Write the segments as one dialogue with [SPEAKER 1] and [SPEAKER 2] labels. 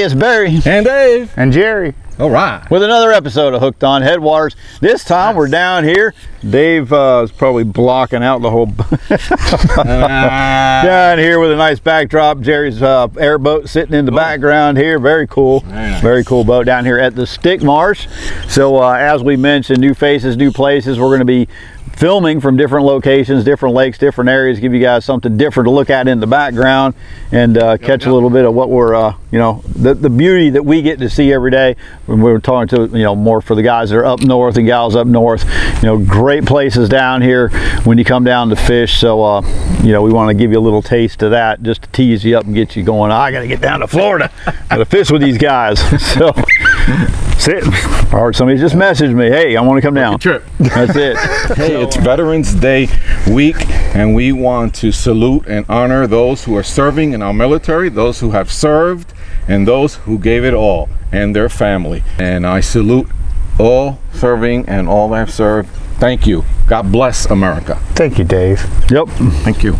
[SPEAKER 1] Hey, it's Barry
[SPEAKER 2] And Dave.
[SPEAKER 3] And Gerry.
[SPEAKER 2] All right.
[SPEAKER 1] with another episode of Hooked on Headwaters. This time we're down here. Dave uh, is probably blocking out the whole
[SPEAKER 2] Uh,
[SPEAKER 1] down here with a nice backdrop. Gerry's uh, airboat sitting in the background here. Very cool.
[SPEAKER 2] Very nice.
[SPEAKER 1] Very cool boat down here at the Stick Marsh. So uh, as we mentioned, new faces, new places. We're going to be filming from different locations, different lakes, different areas. Give you guys something different to look at in the background and uh, catch a little bit of what we're, uh, you know, the, the beauty that we get to see every day. When we're talking to, you know, more for the guys that are up north and gals up north. You know, great places down here when you come down to fish. So, uh, you know, we want to give you a little taste of that just to tease you up and get you going. I got to get down to Florida. got to fish with these guys. So, sit. Or somebody just messaged me. Hey, I want to come down.
[SPEAKER 2] trip.
[SPEAKER 1] That's it.
[SPEAKER 2] Hey, it's Veterans Day week, and we want to salute and honor those who are serving in our military, those who have served, and those who gave it all, and their family. And I salute all serving and all that have served. Thank you. God bless America.
[SPEAKER 3] Thank you, Dave.
[SPEAKER 1] Yep.
[SPEAKER 2] Thank you.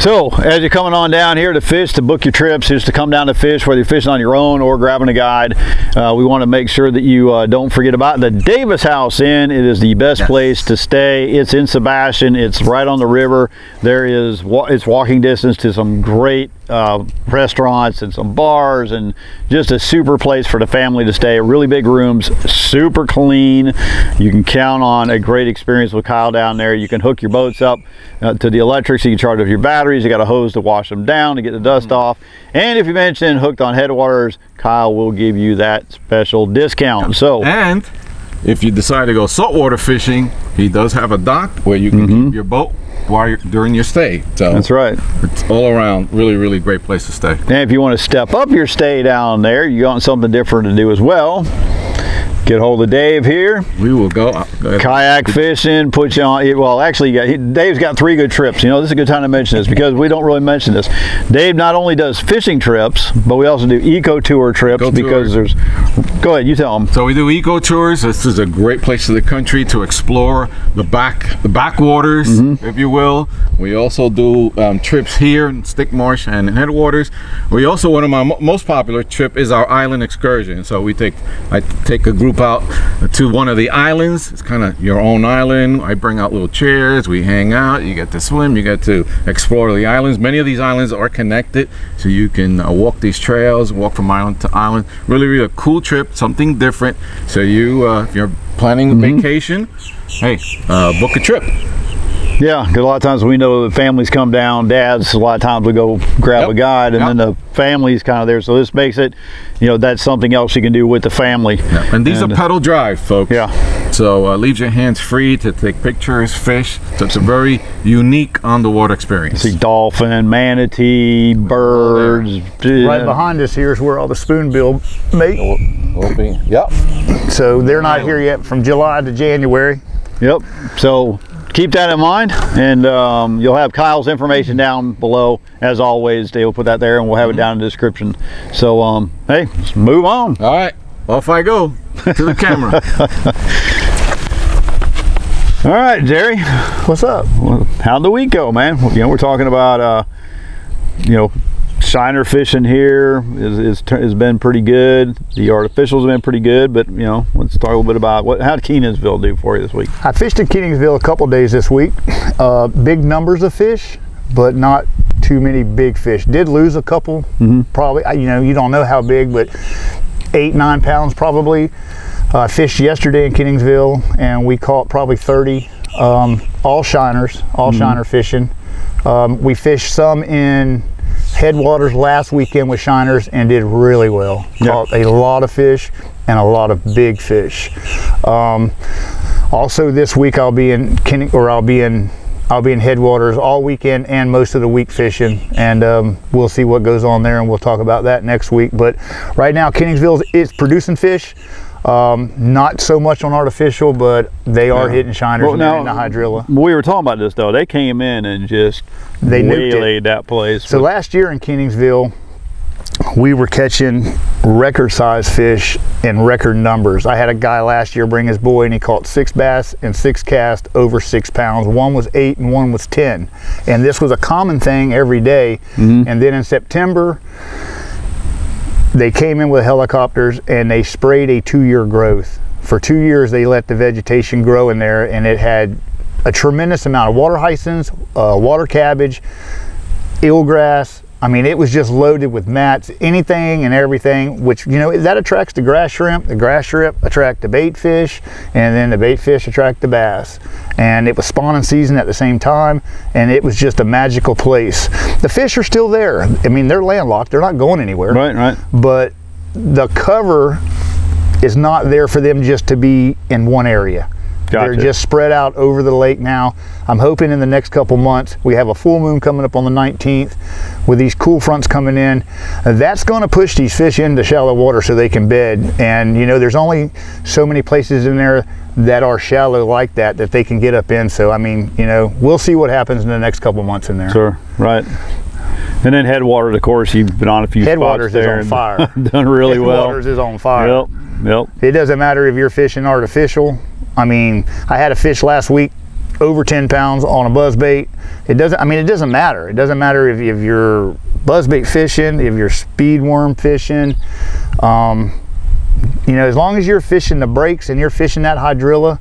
[SPEAKER 1] So, as you're coming on down here to fish, to book your trips, is to come down to fish, whether you're fishing on your own or grabbing a guide, uh, we want to make sure that you uh, don't forget about the Davis House Inn. It is the best place to stay. It's in Sebastian. It's right on the river. There is wa- it's walking distance to some great uh, restaurants and some bars, and just a super place for the family to stay. Really big rooms, super clean. You can count on a great experience with Kyle down there. You can hook your boats up uh, to the electrics. You can charge up your batteries. You got a hose to wash them down to get the dust off. And if you mention Hooked on Headwaters, Kyle will give you that special discount. So
[SPEAKER 2] And if you decide to go saltwater fishing, he does have a dock where you can keep your boat while you're, during your stay. So
[SPEAKER 1] that's right.
[SPEAKER 2] it's all around really, really great place to stay.
[SPEAKER 1] And if you want to step up your stay down there, you want something different to do as well. Get hold of Dave here.
[SPEAKER 2] We will go. go
[SPEAKER 1] kayak fishing, put you on. Well, actually, he- Dave's got three good trips. You know, this is a good time to mention this because we don't really mention this. Dave not only does fishing trips, but we also do eco tour trips
[SPEAKER 2] Eco
[SPEAKER 1] because
[SPEAKER 2] tours.
[SPEAKER 1] there's. Go ahead, you tell them.
[SPEAKER 2] So we do eco tours. This is a great place of the country to explore the back, the backwaters,
[SPEAKER 1] Mm-hmm.
[SPEAKER 2] if you will. We also do um, trips here in Stick Marsh and in Headwaters. We also one of my mo- most popular trip is our island excursion. So we take I take a group out to one of the islands. It's kind of your own island. I bring out little chairs. We hang out. You get to swim. You get to explore the islands. Many of these islands are connected, so you can uh, walk these trails, walk from island to island. Really, really a cool trip, something different. So you, uh, if you're planning a vacation, hey, uh, book a trip.
[SPEAKER 1] Yeah, because a lot of times we know the families come down, dads, a lot of times we go grab
[SPEAKER 2] Yep.
[SPEAKER 1] a guide, and
[SPEAKER 2] Yep.
[SPEAKER 1] then the family's kind of there. So this makes it, you know, that's something else you can do with the family.
[SPEAKER 2] And these
[SPEAKER 1] And-
[SPEAKER 2] are pedal drive, folks.
[SPEAKER 1] Yeah.
[SPEAKER 2] So uh, leave your hands free to take pictures, fish. So it's a very unique underwater experience.
[SPEAKER 1] See dolphin, manatee, birds.
[SPEAKER 3] Right behind us here is where all the spoonbill mate.
[SPEAKER 2] Will be. Yep.
[SPEAKER 3] So they're not here yet from July to January.
[SPEAKER 1] Yep. So keep that in mind, and um, you'll have Kyle's information down below as always. They'll put that there, and we'll have it down in the description. So um, hey, let's move on.
[SPEAKER 2] All right. Off I go to the camera.
[SPEAKER 1] All right, Gerry.
[SPEAKER 3] What's up?
[SPEAKER 1] How'd the week go, man? You know, we're talking about uh, you know. Shiner fishing here is, is has been pretty good. The artificials have been pretty good, but you know, let's talk a little bit about what how did do for you this week?
[SPEAKER 3] I fished in Kenansville a couple days this week. Uh, big numbers of fish, but not too many big fish. Did lose a couple, probably. You know, you don't know how big, but eight, nine pounds probably. Uh, I fished yesterday in Kenansville, and we caught probably 30. Um, all shiners, all shiner fishing. Um, we fished some in headwaters last weekend with shiners and did really well.
[SPEAKER 1] Yeah.
[SPEAKER 3] Caught a lot of fish and a lot of big fish. Um, also, this week I'll be in Kenny, or I'll be in I'll be in headwaters all weekend and most of the week fishing, and um, we'll see what goes on there, and we'll talk about that next week. But right now, Kenansville is producing fish. Um, not so much on artificial, but they are
[SPEAKER 2] Yeah.
[SPEAKER 3] hitting shiners
[SPEAKER 1] Well,
[SPEAKER 3] and
[SPEAKER 1] now-
[SPEAKER 3] in the hydrilla.
[SPEAKER 1] We were talking about this though. They came in and just
[SPEAKER 3] They nuked
[SPEAKER 1] waylaid that place.
[SPEAKER 3] So last year in Kenansville, we were catching record size fish in record numbers. I had a guy last year bring his boy and he caught six bass and six cast over six pounds. One was eight and one was 10. And this was a common thing every day. And then in September, they came in with helicopters and they sprayed a two-year growth. For two years, they let the vegetation grow in there, and it had a tremendous amount of water hyacinths, uh, water cabbage, eelgrass. I mean, it was just loaded with mats, anything and everything, which, you know, that attracts the grass shrimp. The grass shrimp attract the bait fish, and then the bait fish attract the bass. And it was spawning season at the same time, and it was just a magical place. The fish are still there. I mean, they're landlocked. They're not going anywhere.
[SPEAKER 1] Right, right.
[SPEAKER 3] But the cover is not there for them just to be in one area.
[SPEAKER 1] Gotcha.
[SPEAKER 3] They're just spread out over the lake now. I'm hoping in the next couple months we have a full moon coming up on the 19th with these cool fronts coming in. Uh, That's going to push these fish into shallow water so they can bed. And you know, there's only so many places in there that are shallow like that that they can get up in. So I mean, you know, we'll see what happens in the next couple months in there.
[SPEAKER 1] Sure, right. And then Headwaters, of course, you've been on a few
[SPEAKER 3] Headwaters
[SPEAKER 1] spots
[SPEAKER 3] is
[SPEAKER 1] there
[SPEAKER 3] on fire.
[SPEAKER 1] done really well.
[SPEAKER 3] Headwaters is on fire.
[SPEAKER 1] Yep, yep.
[SPEAKER 3] It doesn't matter if you're fishing artificial. I mean, I had a fish last week over 10 pounds on a buzz bait. It doesn't, I mean, it doesn't matter. It doesn't matter if, if you're buzz bait fishing, if you're speed worm fishing. Um, you know, as long as you're fishing the breaks and you're fishing that hydrilla,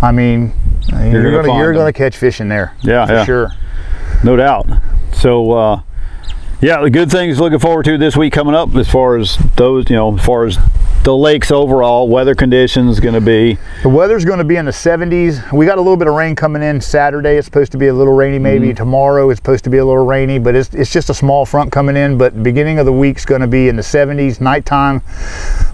[SPEAKER 3] I mean, you're,
[SPEAKER 1] gonna
[SPEAKER 3] gonna, you're
[SPEAKER 1] them.
[SPEAKER 3] gonna catch fish in there.
[SPEAKER 1] Yeah,
[SPEAKER 3] for
[SPEAKER 1] yeah.
[SPEAKER 3] sure.
[SPEAKER 1] No doubt. So, uh, yeah, the good things looking forward to this week coming up as far as those, you know, as far as the lakes overall, weather conditions going to be.
[SPEAKER 3] The weather's going to be in the 70s. We got a little bit of rain coming in Saturday. It's supposed to be a little rainy maybe. Mm-hmm. Tomorrow it's supposed to be a little rainy, but it's, it's just a small front coming in. But beginning of the week's going to be in the 70s. Nighttime,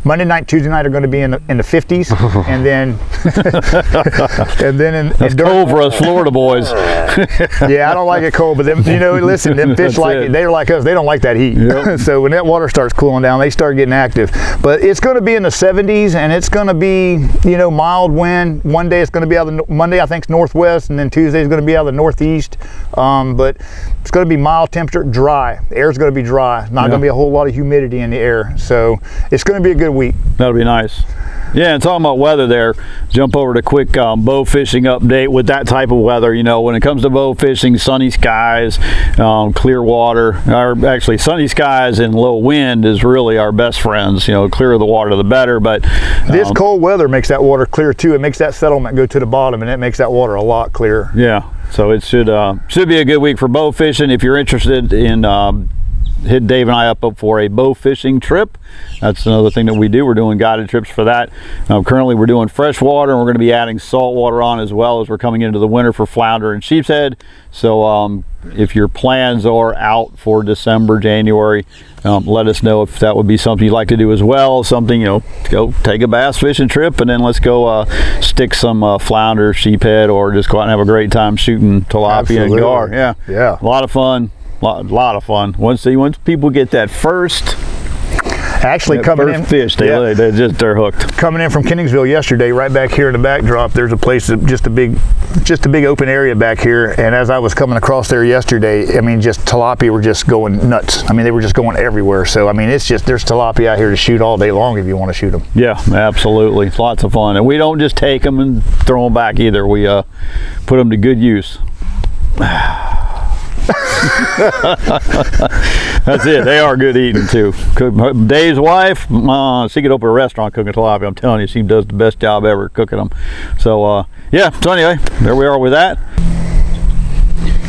[SPEAKER 3] Monday night, Tuesday night are going to be in the, in the 50s. and then, and then in,
[SPEAKER 1] It's
[SPEAKER 3] and during-
[SPEAKER 1] cold for us Florida boys.
[SPEAKER 3] yeah, I don't like it cold, but them, you know, listen, them fish like
[SPEAKER 1] it.
[SPEAKER 3] it. They're like us. They don't like that heat.
[SPEAKER 1] Yep.
[SPEAKER 3] so when that water starts cooling down, they start getting active. But it's going to be in the 70s, and it's going to be, you know, mild wind. One day it's going to be out of the Monday, I think, is northwest, and then Tuesday is going to be out of the northeast. Um, but it's going to be mild temperature, dry. The air's going to be dry. Not
[SPEAKER 1] Yeah.
[SPEAKER 3] going to be a whole lot of humidity in the air. So it's going to be a good week.
[SPEAKER 1] That'll be nice. Yeah, and talking about weather there, jump over to quick um, bow fishing update with that type of weather. You know, when it comes to bow fishing, sunny skies, um, clear water, or actually sunny skies and low wind is really our best friends. You know, clearer the water, the better. But
[SPEAKER 3] This
[SPEAKER 1] um,
[SPEAKER 3] cold weather makes that water clear too. It makes that settlement go to the bottom, and it makes that water a lot clearer.
[SPEAKER 1] Yeah, so it should uh, should be a good week for bow fishing. If you're interested in um, hit Dave and I up for a bow fishing trip. That's another thing that we do. We're doing guided trips for that. Um, currently, we're doing freshwater, and we're going to be adding saltwater on as well as we're coming into the winter for flounder and sheep's head. So, um, if your plans are out for December, January, um, let us know if that would be something you'd like to do as well. Something you know, go take a bass fishing trip, and then let's go uh, stick some uh, flounder, sheephead, or just go out and have a great time shooting tilapia and gar. Yeah,
[SPEAKER 3] Yeah.
[SPEAKER 1] a lot of fun. Lot, lot of fun. Once they, once people get that first,
[SPEAKER 3] Actually,
[SPEAKER 1] that
[SPEAKER 3] coming
[SPEAKER 1] first
[SPEAKER 3] in,
[SPEAKER 1] fish, they,
[SPEAKER 3] yeah.
[SPEAKER 1] they just they're hooked.
[SPEAKER 3] coming in from Kenansville yesterday, right back here in the backdrop, there's a place that just a big, just a big open area back here. And as I was coming across there yesterday, I mean, just tilapia were just going nuts. I mean, they were just going everywhere. So I mean, it's just there's tilapia out here to shoot all day long if you want to shoot them.
[SPEAKER 1] Yeah, absolutely. It's lots of fun, and we don't just take them and throw them back either. We uh, put them to good use. That's it. They are good eating too. Dave's wife, uh, she could open a restaurant cooking tilapia. I'm telling you, she does the best job ever cooking them. So uh, yeah. So anyway, there we are with that.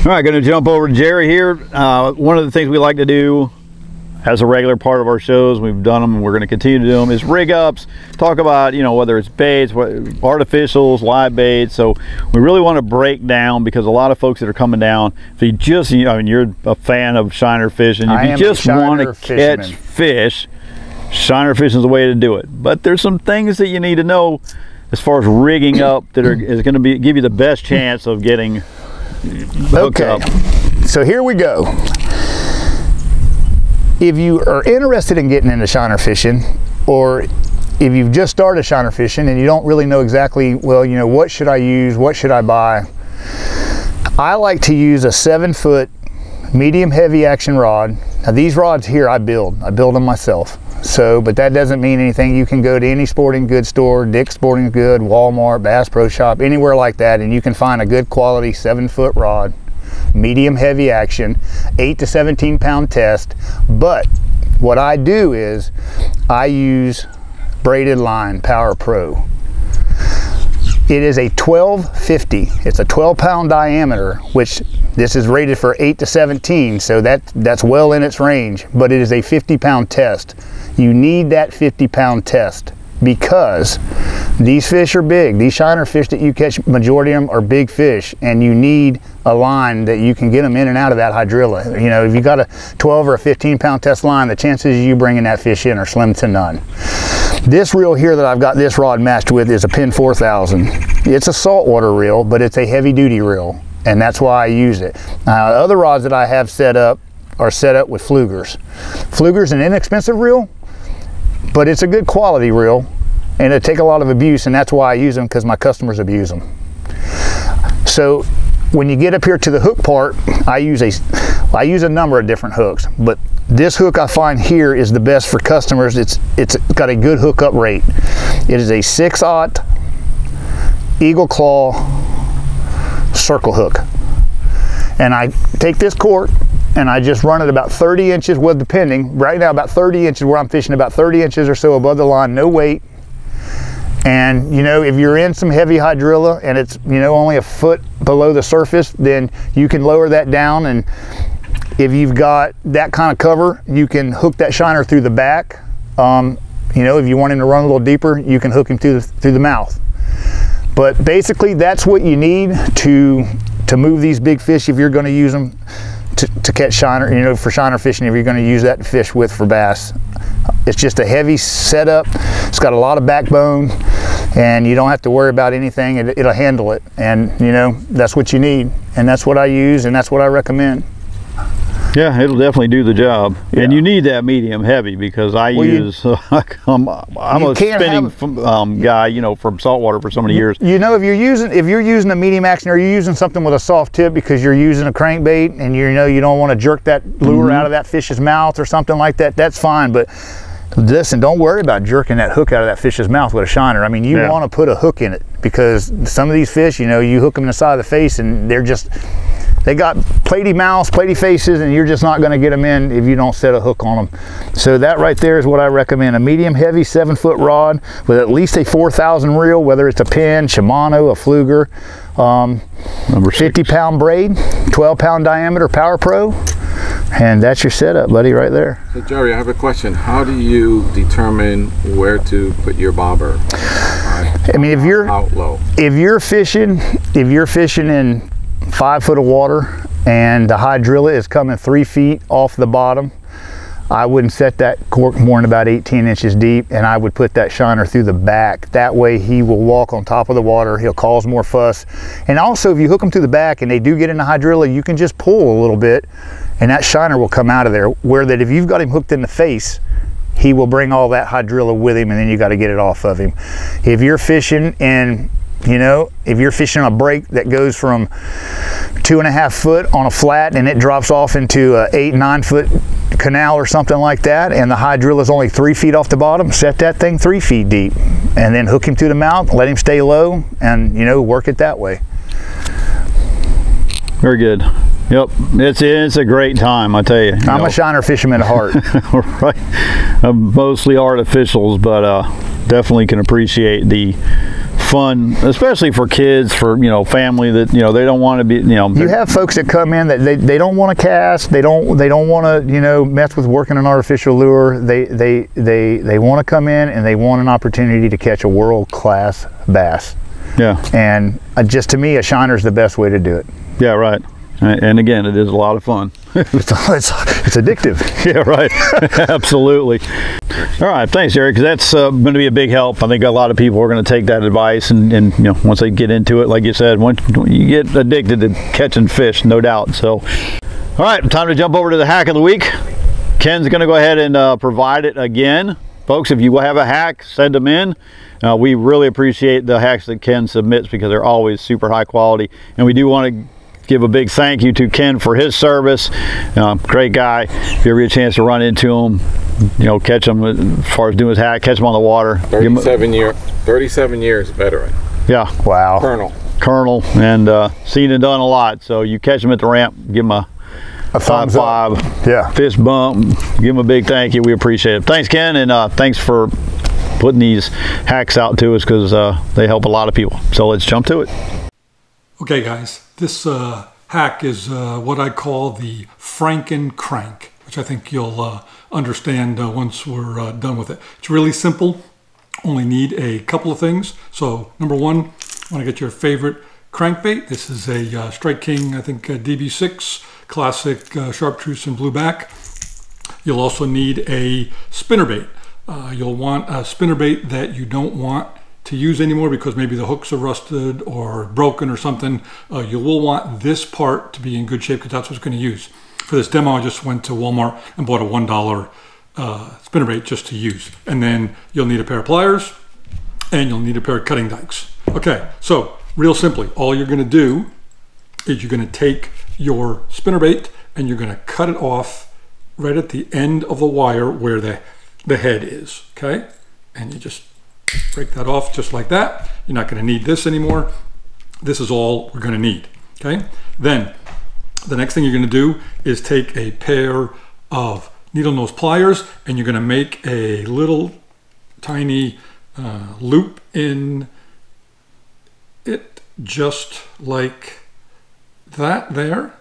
[SPEAKER 1] All right, going to jump over to Gerry here. Uh, one of the things we like to do as a regular part of our shows, we've done them we're going to continue to do them, is rig ups, talk about, you know, whether it's baits, what, artificials, live baits. So we really want to break down because a lot of folks that are coming down, if you just, you know, I mean, you're a fan of shiner fishing, if you just want to catch fish, shiner fishing is the way to do it. But there's some things that you need to know as far as rigging up that are is going to be give you the best chance of getting hooked
[SPEAKER 3] Okay.
[SPEAKER 1] up.
[SPEAKER 3] So here we go. If you are interested in getting into shiner fishing, or if you've just started shiner fishing and you don't really know exactly, well, you know, what should I use? What should I buy? I like to use a seven foot medium heavy action rod. Now these rods here I build. I build them myself. So, but that doesn't mean anything. You can go to any sporting goods store, Dick's Sporting Good, Walmart, Bass Pro Shop, anywhere like that, and you can find a good quality seven foot rod medium heavy action, 8 to 17 pound test. But What I do is I use braided line Power Pro. It is a 1250. It's a 12 pound diameter, which this is rated for 8 to 17, so that, that's well in its range, but it is a 50 pound test. You need that 50 pound test because these fish are big. These shiner fish that you catch, majority of them are big fish, and you need a line that you can get them in and out of that hydrilla. You know, if you got a 12 or a 15 pound test line, the chances of you bringing that fish in are slim to none. This reel here that I've got this rod matched with is a Penn 4000. It's a saltwater reel, but it's a heavy duty reel, and that's why I use it. Now, the other rods that I have set up are set up with Pfluegers. Pflueger's an inexpensive reel, but it's a good quality reel, and it take a lot of abuse, and that's why I use them because my customers abuse them. So when you get up here to the hook part, I use a, I use a number of different hooks, but this hook I find here is the best for customers. It's it's got a good hookup rate. It is a six aught eagle claw circle hook, and I take this cork and I just run it about 30 inches with depending. Right now, about 30 inches where I'm fishing, about 30 inches or so above the line, no weight. And you know, if you're in some heavy hydrilla and it's you know only a foot below the surface, then you can lower that down. And if you've got that kind of cover, you can hook that shiner through the back. Um, you know, if you want him to run a little deeper, you can hook him through the, through the mouth. But basically, that's what you need to to move these big fish if you're going to use them to, to catch shiner. You know, for shiner fishing, if you're going to use that to fish with for bass. It's just a heavy setup. It's got a lot of backbone and you don't have to worry about anything. It, will handle it. And you know, that's what you need. And that's what I use and that's what I recommend.
[SPEAKER 1] Yeah, it'll definitely do the job. Yeah. And you need that medium heavy because I well, use, you, I'm, I'm a spinning have, um, guy, you know, from saltwater for so many years.
[SPEAKER 3] You know, if you're using if you're using a medium action or you're using something with a soft tip because you're using a crankbait and you know you don't want to jerk that lure mm -hmm. out of that fish's mouth or something like that, that's fine. But listen, don't worry about jerking that hook out of that fish's mouth with a shiner. I mean, you yeah. want to put a hook in it because some of these fish, you know, you hook them in the side of the face and they're just, they got platy mouths, platy faces, and you're just not going to get them in if you don't set a hook on them. So that right there is what I recommend. A medium heavy seven foot rod with at least a 4,000 reel, whether it's a Penn, Shimano, a Pflueger, um, Number 50 pound braid, 12 pound diameter Power Pro, and that's your setup, buddy, right there.
[SPEAKER 2] So Gerry, I have a question. How do you determine where to put your bobber?
[SPEAKER 3] I mean, if you're out low, if you're fishing, if you're fishing in five foot of water and the hydrilla is coming three feet off the bottom, I wouldn't set that cork more than about 18 inches deep and I would put that shiner through the back. That way he will walk on top of the water, he'll cause more fuss. And also if you hook them through the back and they do get in the hydrilla, you can just pull a little bit and that shiner will come out of there. Where that if you've got him hooked in the face, he will bring all that hydrilla with him and then you got to get it off of him. If you're fishing and you know, if you're fishing a break that goes from two and a half foot on a flat and it drops off into a eight, nine foot canal or something like that, and the hydrilla is only three feet off the bottom, set that thing three feet deep and then hook him through the mouth, let him stay low and, you know, work it that way.
[SPEAKER 1] Very good. Yep, it's it's a great time, I tell you. you
[SPEAKER 3] I'm know. a shiner fisherman at heart.
[SPEAKER 1] right, I'm mostly artificials, but uh, definitely can appreciate the fun, especially for kids, for you know, family that you know they don't want to be you know.
[SPEAKER 3] You have folks that come in that they, they don't want to cast, they don't they don't want to you know mess with working an artificial lure. They they they they want to come in and they want an opportunity to catch a world class bass.
[SPEAKER 1] Yeah.
[SPEAKER 3] And uh, just to me, a shiner is the best way to do it.
[SPEAKER 1] Yeah, right. And again, it is a lot of fun.
[SPEAKER 3] it's, it's, it's, addictive.
[SPEAKER 1] yeah, right. Absolutely. All right, thanks, Gerry. Because that's uh, going to be a big help. I think a lot of people are going to take that advice, and, and you know, once they get into it, like you said, once you get addicted to catching fish, no doubt. So, all right, time to jump over to the hack of the week. Ken's going to go ahead and uh, provide it again. Folks, if you have a hack, send them in. Uh, we really appreciate the hacks that Ken submits because they're always super high quality. And we do want to give a big thank you to Ken for his service. Uh, great guy. If you ever get a chance to run into him, you know, catch him as far as doing his hat, catch him on the water.
[SPEAKER 2] 37 year, 37 years veteran.
[SPEAKER 1] Yeah.
[SPEAKER 3] Wow.
[SPEAKER 2] Colonel.
[SPEAKER 1] Colonel, and uh, seen and done a lot. So you catch him at the ramp, give him a
[SPEAKER 3] A thumbs
[SPEAKER 1] five
[SPEAKER 3] up.
[SPEAKER 1] five.
[SPEAKER 3] Yeah.
[SPEAKER 1] Fist bump. Give him a big thank you. We appreciate it. Thanks, Ken, and uh, thanks for putting these hacks out to us because uh, they help a lot of people. So let's jump to it.
[SPEAKER 4] Okay, guys, this uh, hack is uh, what I call the Franken crank, which I think you'll uh, understand uh, once we're uh, done with it. It's really simple. Only need a couple of things. So, number one, want to get your favorite crankbait. This is a uh, Strike King, I think, uh, DB6 classic uh, chartreuse and blueback. You'll also need a spinnerbait. Uh, you'll want a spinnerbait that you don't want to use anymore because maybe the hooks are rusted or broken or something. Uh, you will want this part to be in good shape because that's what's going to use. For this demo, I just went to Walmart and bought a $1 uh, spinnerbait just to use. And then you'll need a pair of pliers and you'll need a pair of cutting dikes. Okay, so real simply, all you're going to do is you're going to take your spinnerbait and you're going to cut it off right at the end of the wire where the, the head is, okay? And you just break that off just like that. You're not going to need this anymore. This is all we're going to need, okay? Then the next thing you're going to do is take a pair of needle nose pliers and you're going to make a little tiny uh, loop in it just like that there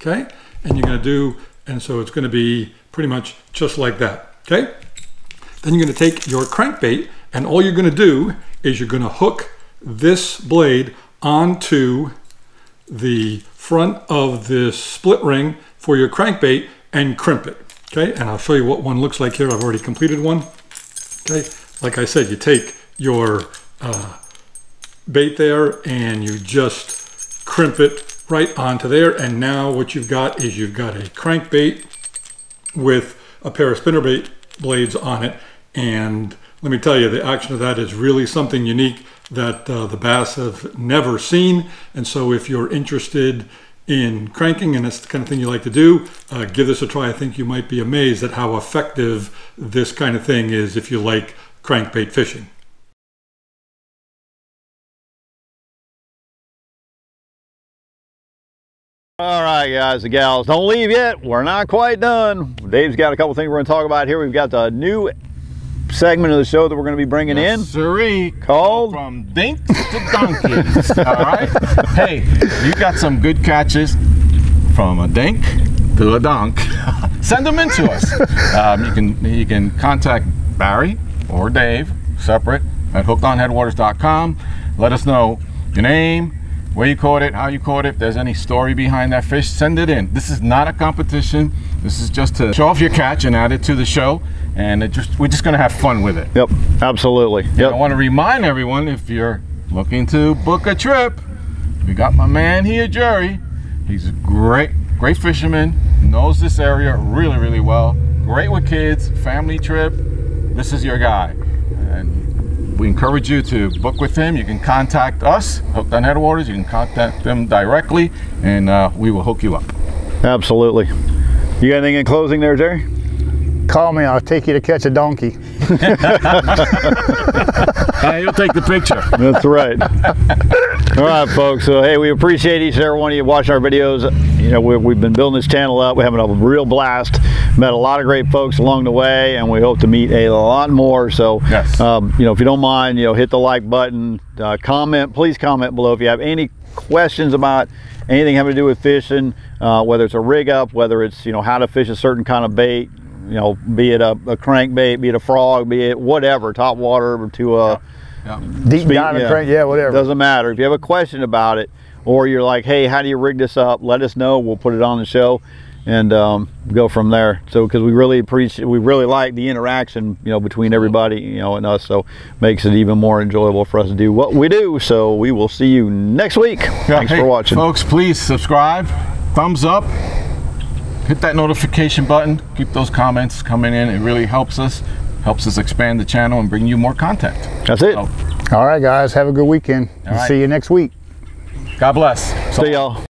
[SPEAKER 4] okay and you're going to do and so it's going to be pretty much just like that okay then you're going to take your crankbait and all you're going to do is you're going to hook this blade onto the front of this split ring for your crankbait and crimp it okay? And I'll show you what one looks like here. I've already completed one okay? Like I said you take your uh, bait there and you just crimp it right onto there. And now what you've got is you've got a crankbait with a pair of spinnerbait blades on it and let me tell you the action of that is really something unique that uh, the bass have never seen and so if you're interested in cranking and that's the kind of thing you like to do uh, give this a try I think you might be amazed at how effective this kind of thing is if you like crankbait fishing
[SPEAKER 1] All right, guys and gals, don't leave yet. We're not quite done. Dave's got a couple things we're going to talk about here. We've got the new segment of the show that we're going to be bringing in.
[SPEAKER 2] Siree.
[SPEAKER 1] Called?
[SPEAKER 2] From dinks to donkeys. all right? Hey, you got some good catches from a dink to a donk. Send them in to us. Um, you can you can contact Barry or Dave separate at hookedonheadwaters.com. Let us know your name, where you caught it, how you caught it. If there's any story behind that fish, send it in. This is not a competition. This is just to show off your catch and add it to the show. And it just we're just gonna have fun with it.
[SPEAKER 1] Yep, absolutely.
[SPEAKER 2] I want to remind everyone if you're looking to book a trip, we got my man here, Gerry. He's a great, great fisherman, knows this area really, really well. Great with kids, family trip. This is your guy. We encourage you to book with him. You can contact us, Hooked on Headwaters. You can contact them directly, and uh, we will hook you up.
[SPEAKER 1] Absolutely. You got anything in closing there, Gerry?
[SPEAKER 3] Call me. I'll take you to catch a donkey.
[SPEAKER 2] Hey, you'll take the picture.
[SPEAKER 1] That's right. All right, folks. So, hey, we appreciate each and every one of you watching our videos. You know, we, we've been building this channel up. We're having a real blast. Met a lot of great folks along the way, and we hope to meet a lot more. So,
[SPEAKER 2] Yes.
[SPEAKER 1] um, you know, if you don't mind, you know, hit the like button, uh, comment. Please comment below if you have any questions about anything having to do with fishing, uh, whether it's a rig up, whether it's you know how to fish a certain kind of bait. You know, be it a, a crankbait, be it a frog, be it whatever, top water to a
[SPEAKER 2] Yeah.
[SPEAKER 3] Deep
[SPEAKER 1] Speak-
[SPEAKER 3] diving crank. Yeah, whatever.
[SPEAKER 1] doesn't matter. If you have a question about it, or you're like, hey, how do you rig this up? Let us know. We'll put it on the show, and um, go from there. So, because we really appreciate, we really like the interaction, you know, between everybody, you know, and us. So, makes it even more enjoyable for us to do what we do. So, we will see you next week. Thanks
[SPEAKER 2] Hey,
[SPEAKER 1] for watching.
[SPEAKER 2] Folks, please subscribe, thumbs up, hit that notification button, keep those comments coming in. It really helps us, helps us expand the channel and bring you more content.
[SPEAKER 1] That's it.
[SPEAKER 2] Oh.
[SPEAKER 3] All right, guys. Have a good weekend.
[SPEAKER 2] All right.
[SPEAKER 3] See you next week.
[SPEAKER 2] God bless. So-
[SPEAKER 1] See y'all.